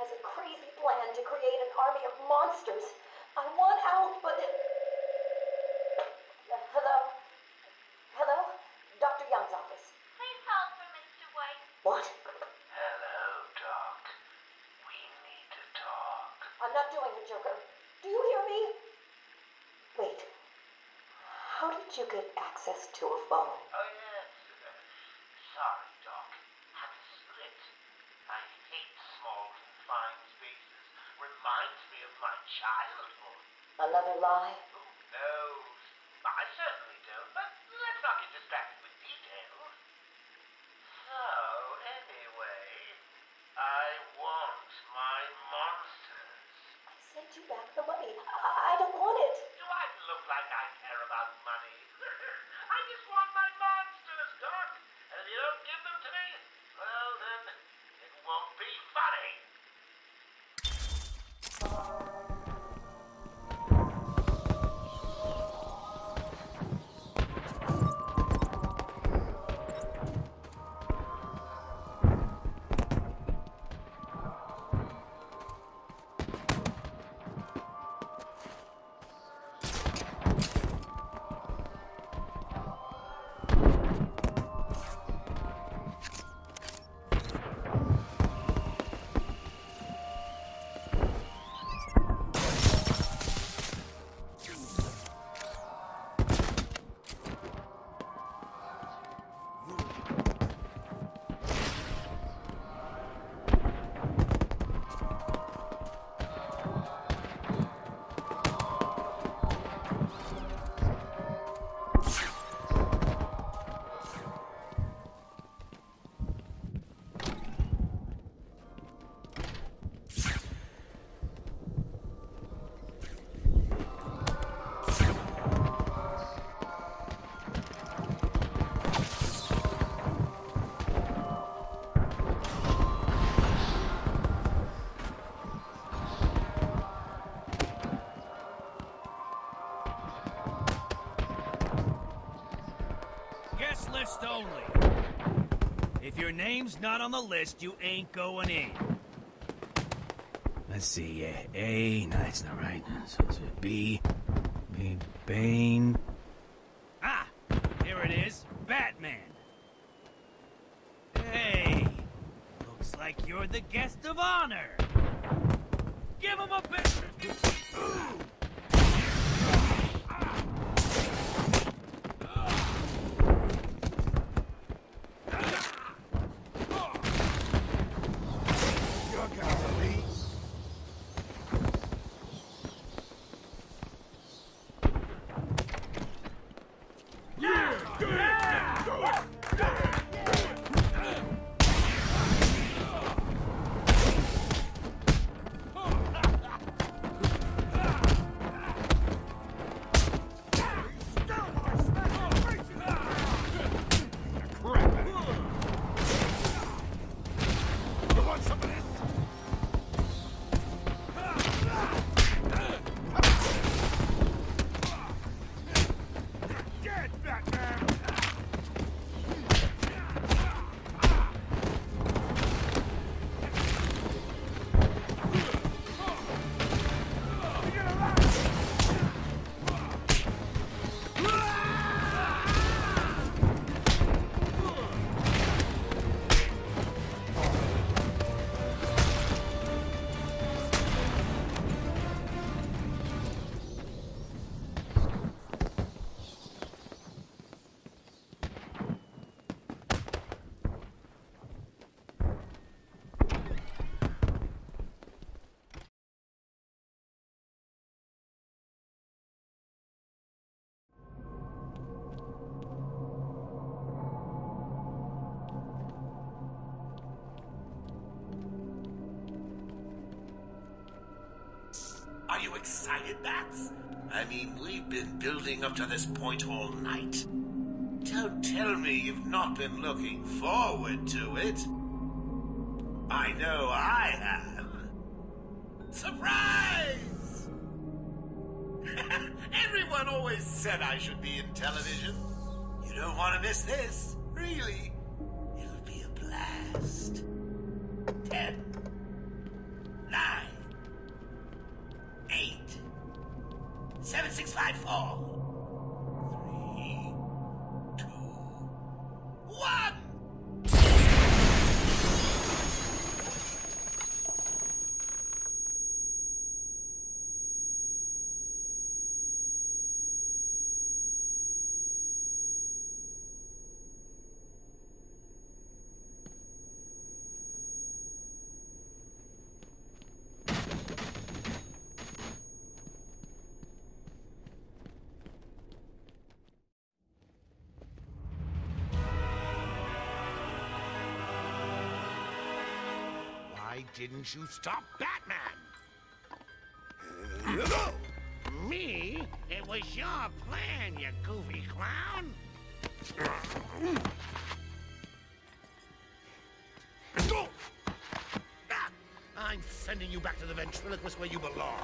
has a crazy plan to create an army of monsters. I want out, but. Uh, hello? Hello? Dr. Young's office. Please hold for Mr. White. What? Hello, Doc. We need to talk. I'm not doing it, Joker. Do you hear me? Wait. How did you get access to a phone? Oh, yes. Sorry, Doc. Had to split. I hate small, confined spaces. Reminds me of my Another lie? Who knows? I certainly don't, but let's not get distracted with details. So, your name's not on the list, you ain't going in. Let's see, yeah. A, no, that's not right. So it's B, B, Bane. Ah, here it is. Batman. Hey, looks like you're the guest of honor. Give him a bit. Are you excited, Bats? I mean, we've been building up to this point all night. Don't tell me you've not been looking forward to it. I know I have. Surprise! Everyone always said I should be in television. You don't want to miss this, really. It'll be a blast. Ten, six, didn't you stop Batman? Me? It was your plan, you goofy clown. Ah, I'm sending you back to the ventriloquist where you belong.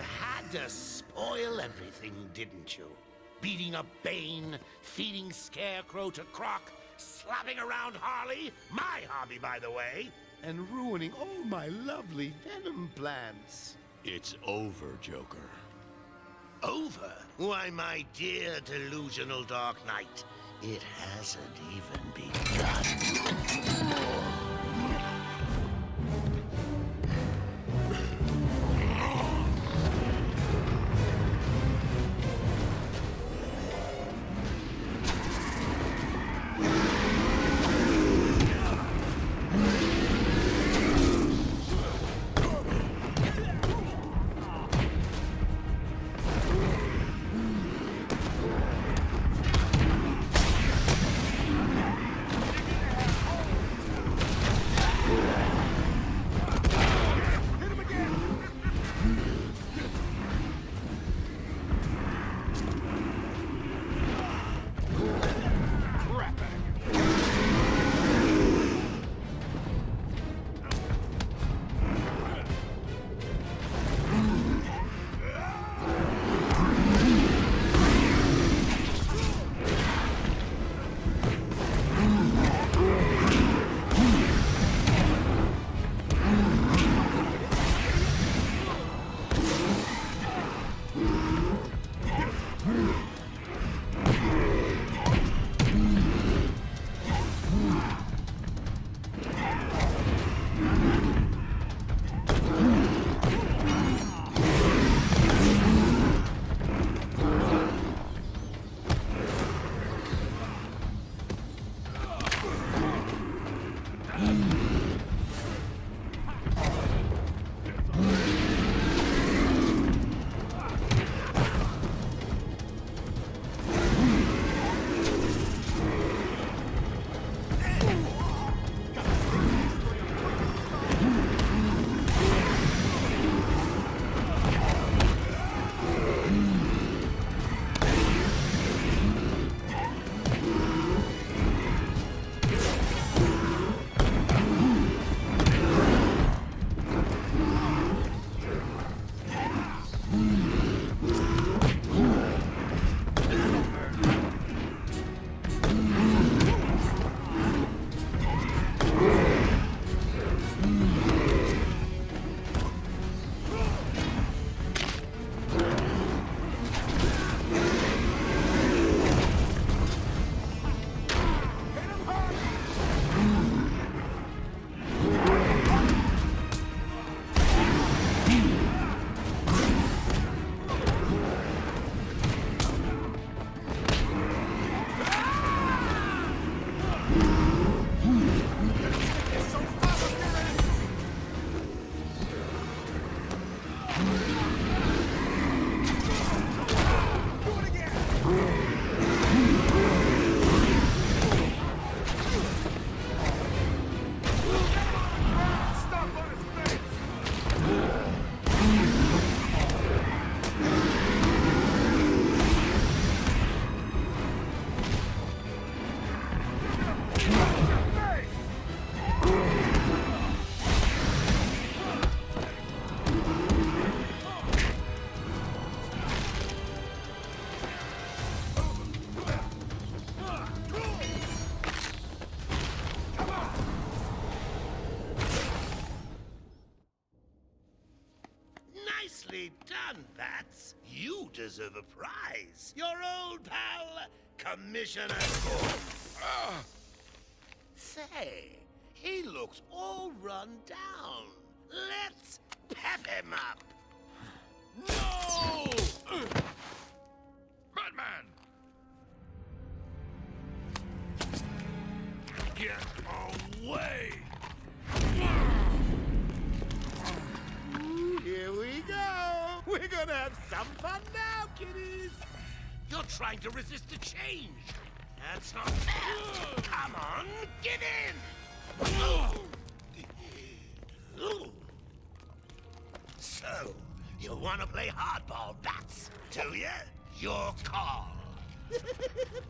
Had to spoil everything, didn't you? Beating up Bane, feeding Scarecrow to Croc, slapping around Harley, my hobby, by the way, and ruining all my lovely Venom plans. It's over, Joker. Over? Why, my dear delusional Dark Knight, it hasn't even begun. Deserve a prize. Your old pal, Commissioner Gordon. Ah. Say, he looks all run down. Let's pep him up. No! Batman! Get away! Here we go. We're gonna have some fun now, kiddies. You're trying to resist a change. That's not fair. Come on, get in. So, you want to play hardball, bats, do you? Your call.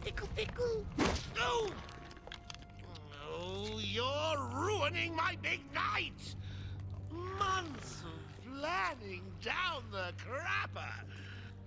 pickle, pickle. No. Oh, you're ruining my big night. Months of planning down the crapper.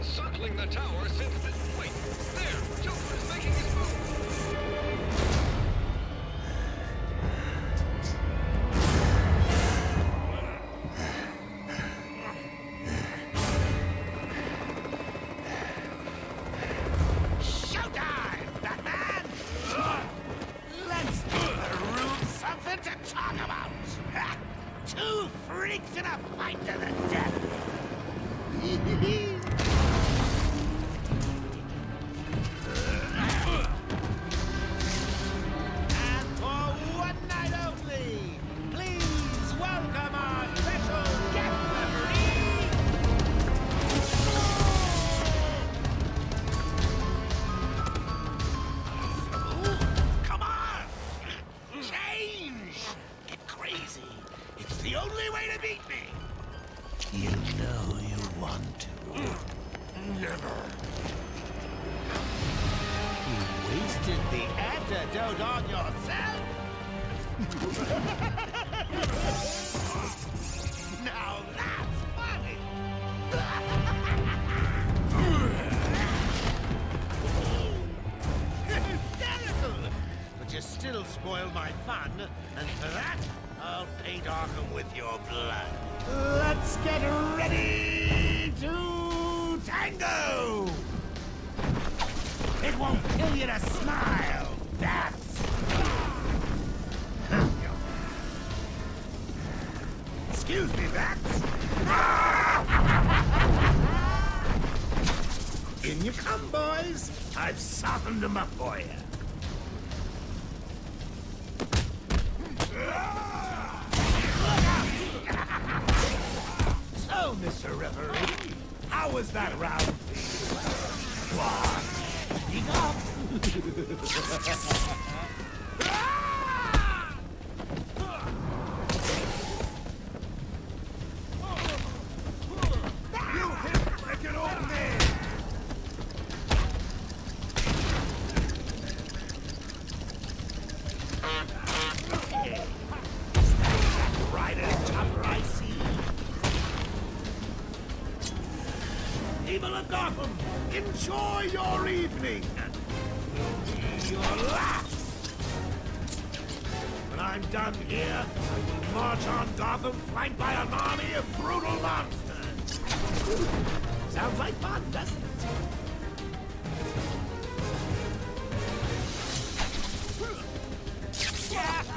been circling the tower since how that round? Speak up. Gotham flanked by an army of brutal monsters. Sounds like fun, doesn't it? How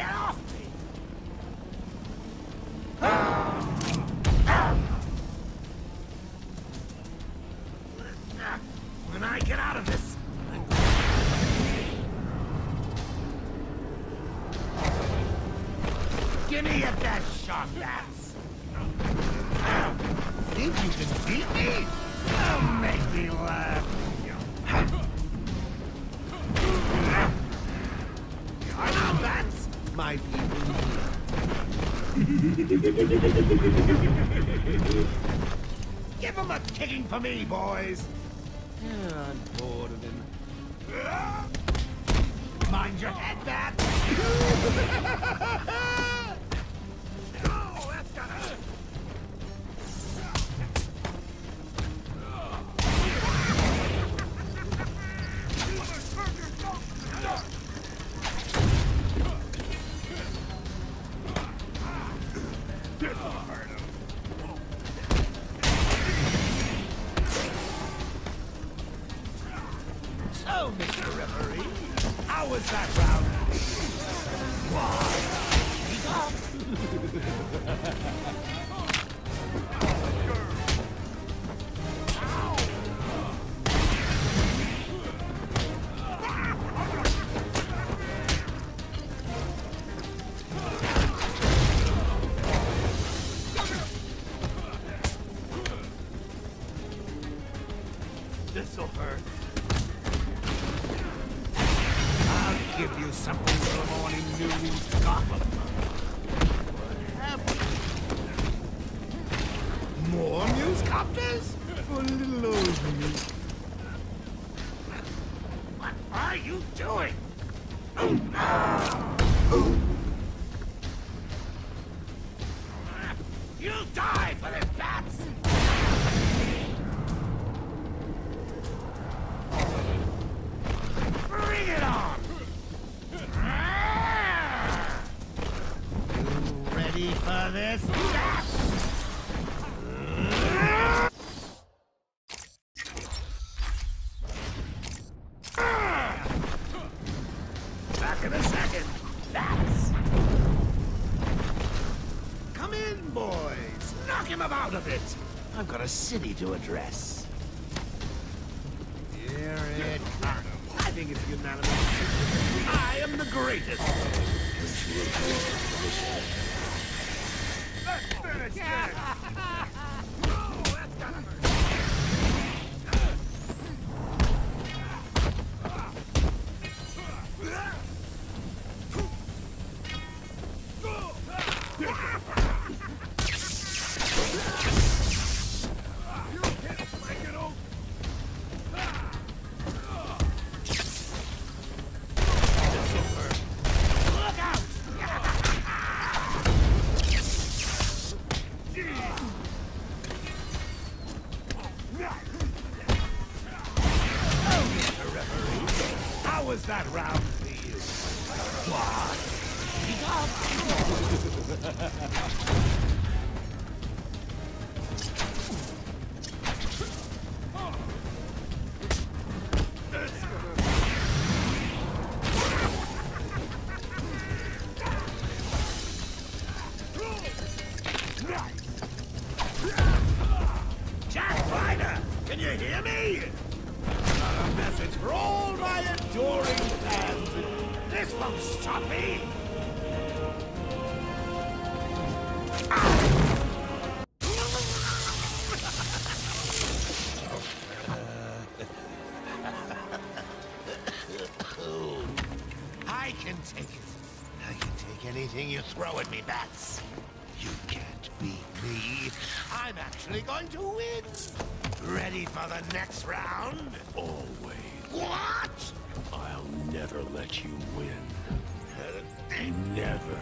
Get off me! When I get out of this, Give me a best shot, Bats! Give him a kicking for me, boys! Yeah, I'm bored of him. Mind your head, Bats! this? Back in a second. That's. Come in, boys. Knock him about a bit. I've got a city to address. To win. Ready for the next round? Always. What? I'll never let you win. Never.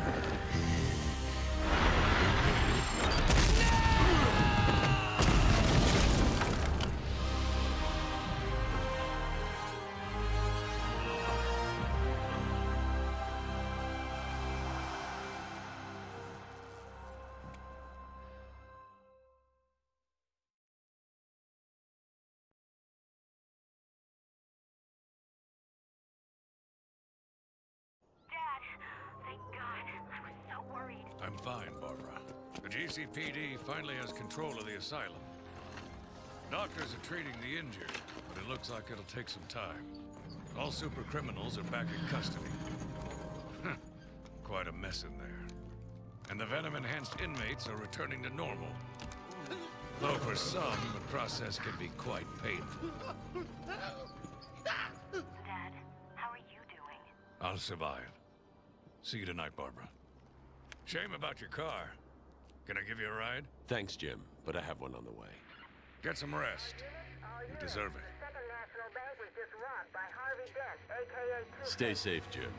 GCPD finally has control of the asylum. Doctors are treating the injured, but it looks like it'll take some time. All super criminals are back in custody. Quite a mess in there. And the venom-enhanced inmates are returning to normal. Though for some, the process can be quite painful. Dad, how are you doing? I'll survive. See you tonight, Barbara. Shame about your car. Can I give you a ride? Thanks, Jim, but I have one on the way. Get some rest. You deserve it. Second National Bank was just robbed by Harvey Dent, aka Two Stay safe, Jim.